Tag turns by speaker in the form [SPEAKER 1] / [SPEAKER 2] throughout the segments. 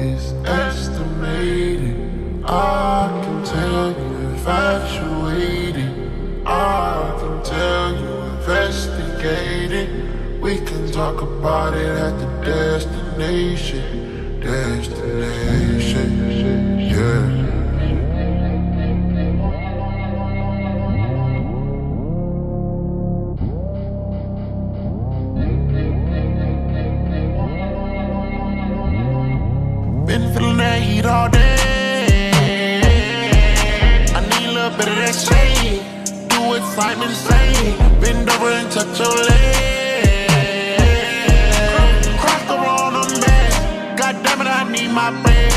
[SPEAKER 1] It's estimated. I can tell you infatuated. I can tell you investigated. We can talk about it at the destination. Destination. Yeah. Heat all day. I need a little bit of that shade. Do what Simon say. Bend over and touch your leg. Cross the road on man. God damn it, I need my bread.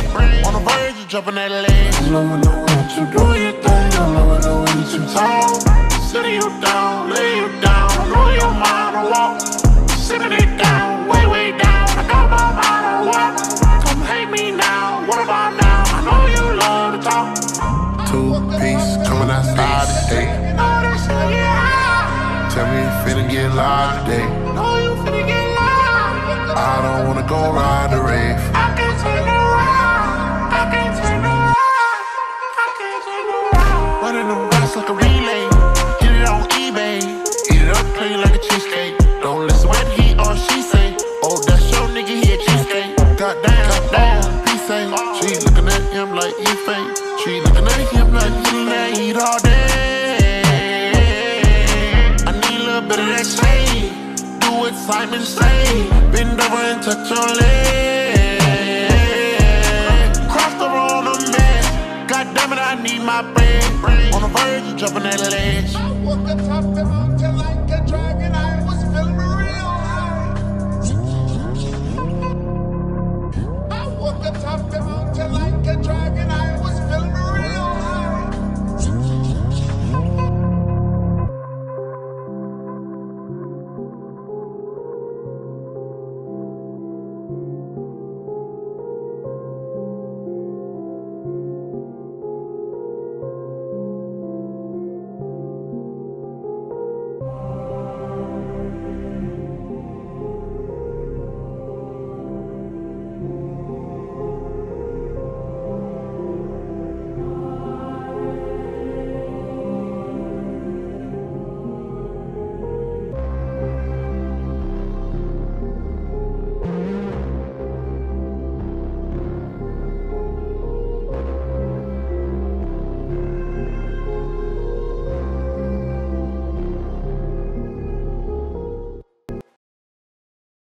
[SPEAKER 1] On the verge of jumping that ledge. I love it the way you do your thing. I love Two piece coming outside today. Know that shit get hot. Tell me you finna get live today. Know you finna get live. I don't wanna go ride the rave. That shade. Do what Simon say. Bend over and touch your leg.